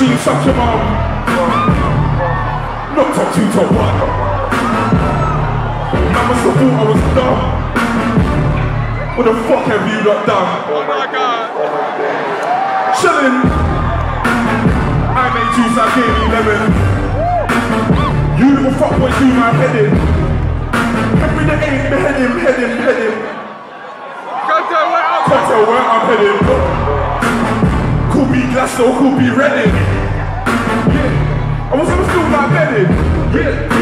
mainstream, suck your mom. Not top two, top one. I must have thought I was dumb. What the fuck have you not done? Oh my god. Chillin'. I made juice, I gave you lemon. You little fuckboy do my head in. Every day ain't behead him, head him, head him. Can't tell where I'm Can't tell so I'm be Reading. Yeah. I was gonna feel like bedding. Yeah, yeah,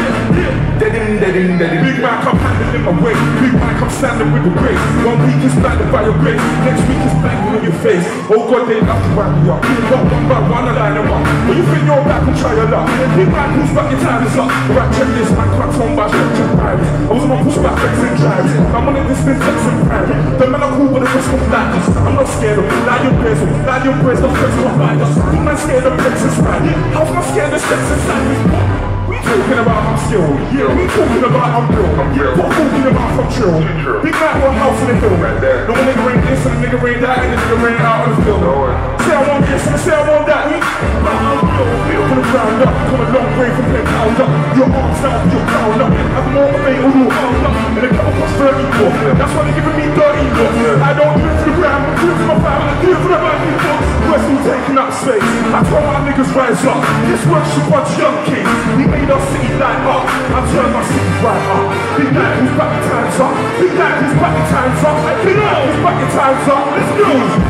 Dead in, dead in, dead in. Big man come handling my weight. Big man come standing with the grace. One week is blinded by your grace. Next week is banging on your face. Oh God, they love to wind me up. Not one by one, a line them up. When you think you're back and try your luck. Big man who's back, your time is up. Right, check this, man can't turn by structure pirates. I was gonna push back drives. I'm on a distance flex and private. The men are cool, but the rest of them I'm not scared of lie your prayers, lie your prayers, the flex find us. Big man scared of flex and stride. How's my scared of me? We talking about I'm skilled. Yeah, we talking about I'm real. Yeah, what talking about I'm chill. Big man one house in the hill. No one nigga ain't this and the nigga ain't that and the nigga ain't out of the field. Say I want this and I say I want that. We I'm real. From the ground up, come a long way from being pound up. Your arms out, your crown up. I'm more of a all your arms up. And they come across 34. That's why they giving me dirty looks. I don't do it for the gram, I do it for my family, I do it for the money still taking up space. I told my niggas rise up. This worship bunch young kings. We made our city light up. I turned my city right up. Big night, who's back the times up? Big night, who's back the times up? Big night, who's back the times up? Let's go.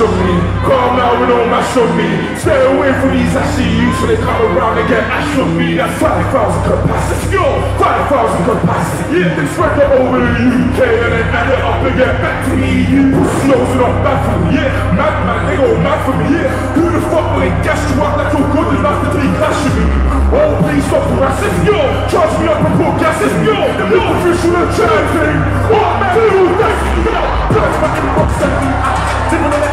With on me, calm out with no mash on me. Stay away from these youths so they come around and get ash on me. That's 5,000 capacity. Yo, 5,000 capacity. Yeah, then spread it over the UK and then add it up and get back to me. You pussies are not bad for me. Yeah, mad man, they go mad for me. Yeah, who the fuck will they guess you up like you're good enough to be clashing me? Oh, please stop harassing. Yo, charge me up and put gas in. Yo, yo, official and chanting. What man do that? Yo, touch my inbox, send me out. Dipping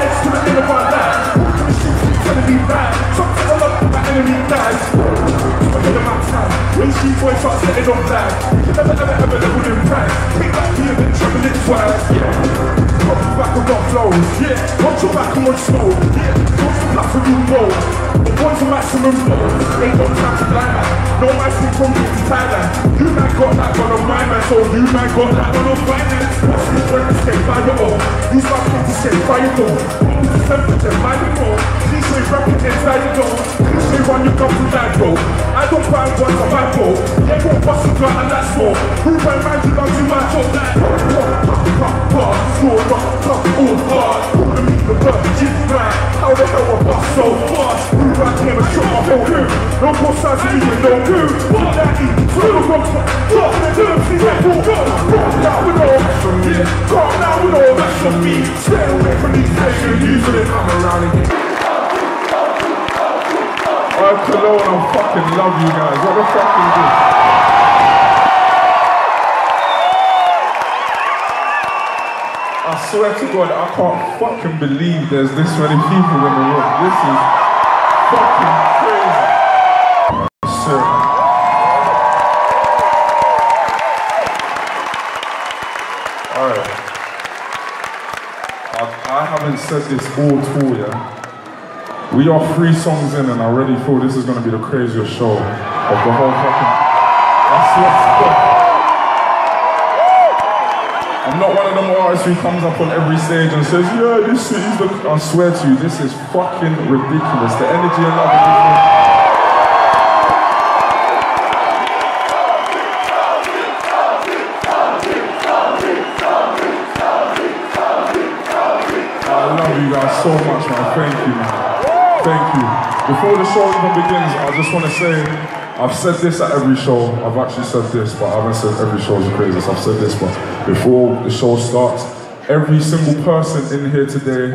me right. Something I love, my enemy dies. Ahead of my. When she boy starts setting on flag. Never, ever, ever leveled in pride. Pick back here, then travel it twice. Yeah. Watch your back on rock flows. Yeah. Watch your back on one snow. Yeah. Watch the platform you roll. But one's maximum flow. Ain't got time to blind man. No man from here to Thailand. You man got that one on my man, so you man got that one on finance. Watch me when to stay by your own. My pen to stay by your the temperature, mind the phone. Say rapping inside the door. Say run your gun from that road. I don't buy one for my boat. Yeah, won't bust a gun and that's more. Who by mind you love you my talk that? Score, rock, pop, all hard. To meet the virgin man? How the hell I bust so fast? Who right here and shot my whole crew? No more signs of me with no crew. What that eat? Through the rocks, drop the dirt, see that walk. Calm down with all that from me. Calm down with all that from me. Stay away from these niggas, usually come around and I Cologne, I fucking love you guys. What the fuck is this? I swear to God, I can't fucking believe there's this many people in the room. This is fucking crazy. Sir. Alright. I, I haven't said this all tour, yeah? We are three songs in and I already feel this is gonna be the craziest show of the whole fucking. To. I'm not one of them artists who comes up on every stage and says, yeah, this is the. I swear to you, this is fucking ridiculous. The energy and love Before the show even begins, I just want to say, I've said this at every show. I've actually said this, but I haven't said every show is the craziest. I've said this, but before the show starts. Every single person in here today,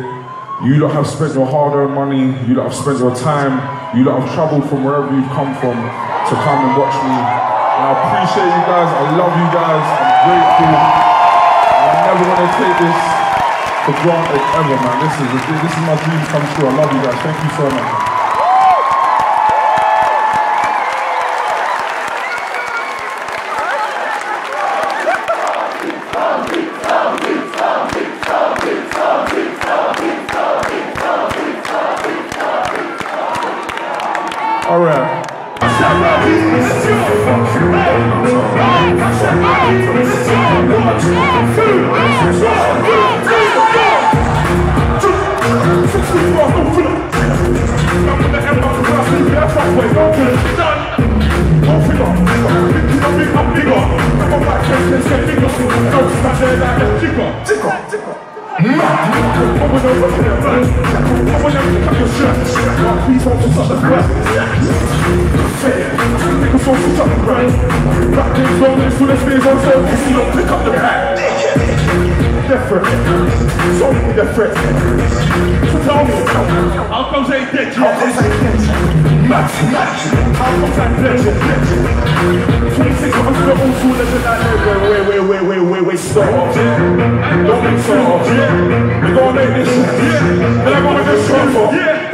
you lot have spent your hard-earned money, you lot have spent your time, you lot have traveled from wherever you've come from to come and watch me. I appreciate you guys, I love you guys, I'm grateful. I'm never gonna take this for granted ever, man. This is this is my dream come true. I love you guys. Thank you so much. Different, so different. So tell me, how comes they dead? How comes they dead? Match, match. How comes I dead? 26 of us out there. Wait, wait, wait, wait, wait, wait, stop. Don't make stop. We're gonna make this. Yeah. And I'm gonna make this strong. Yeah.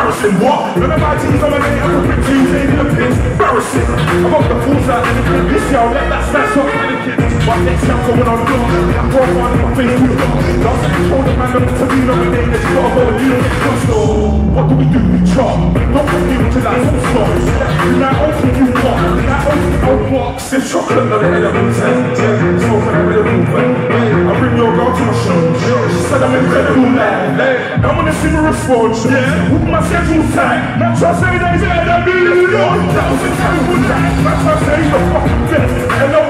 What? None of my teams, I'm a name, I'm a big team, taking the piss. Embarrassing. I'm off the fools out in the. This year, I'll let that smash up panicking. My next time going on door. I'm going on my face through the door. Last time you told the man not to be nominated, you gotta go and you don't get. So, what do we do? We chop. Don't come here till I stars. You not open, you. You not open, no box. It's chocolate, not the elements. Yeah, smoking out with the roof. I bring your girl to my show. She said I'm incredible, man. I wanna see me respond. Yeah, with my schedule tight. Not trust any days ahead of me. That was a terrible night. Not trust any the fucking dead. Hello,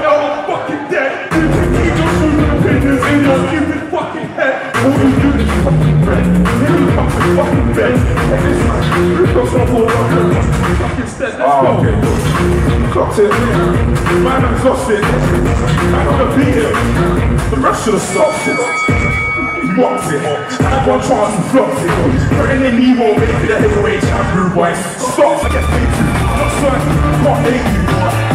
fucking dead. You can keep your shoes opinions in your stupid fucking head. All you do is fucking bread. You come fucking bed. And this man, you got some more on the fucking stead. Let's go. Ah, Clocked it. Man, I'm exhausted. I gotta beat him. The rest should have stopped it. What's it? I got chance to flop it. Threatening me won't make it a heavyweight champion, boys. Stop, I get paid to. I'm not certain, can't hate you.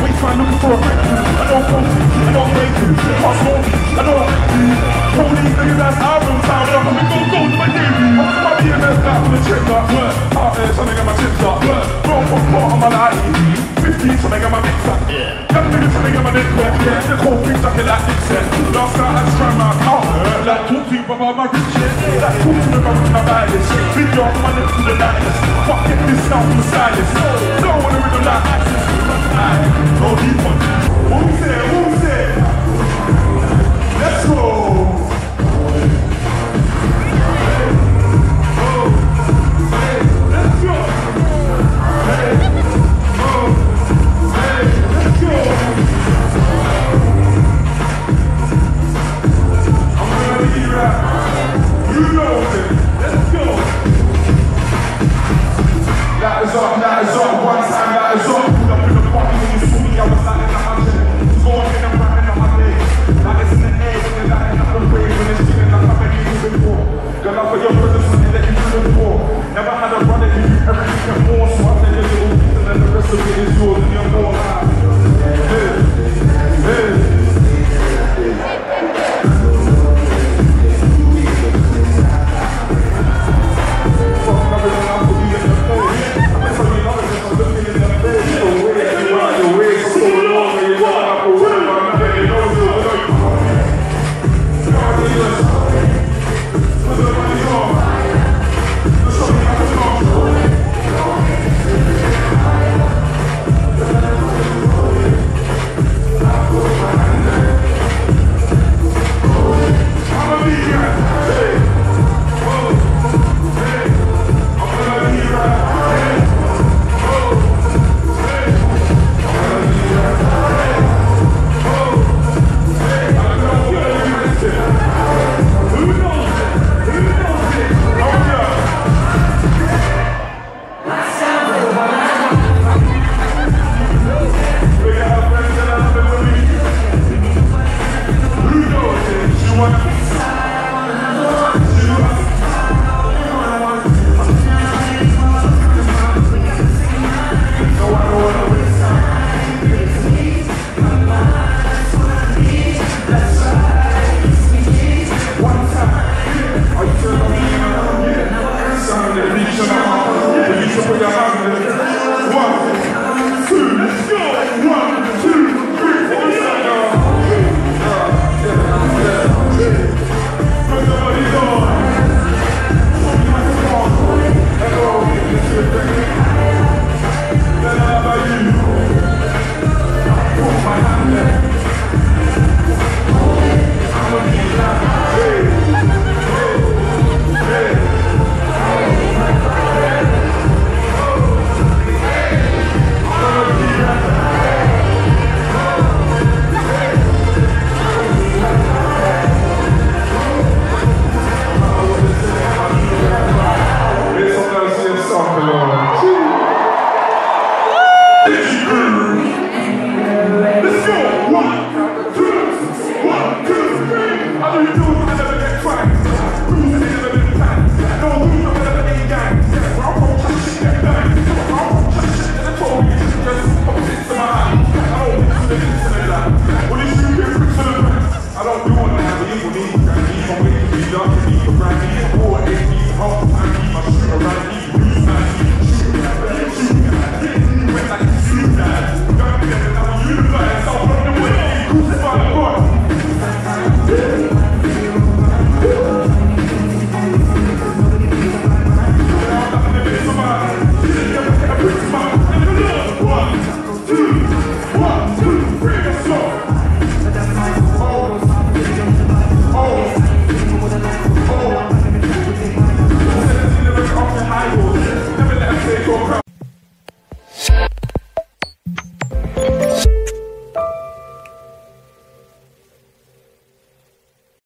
Wait, try looking for a breakthrough. I don't want to, I don't make you. Pass on, I don't like you. These niggas as album time, I'm gonna go go to my debut. I'm my BMS back with the trip up. Out there trying to get my chips up. Wrong for part of my life. 15 trying to get my my dick wet. The said. Last night I my. Like my. Like my lips to the this we say, what? Let's go. Let's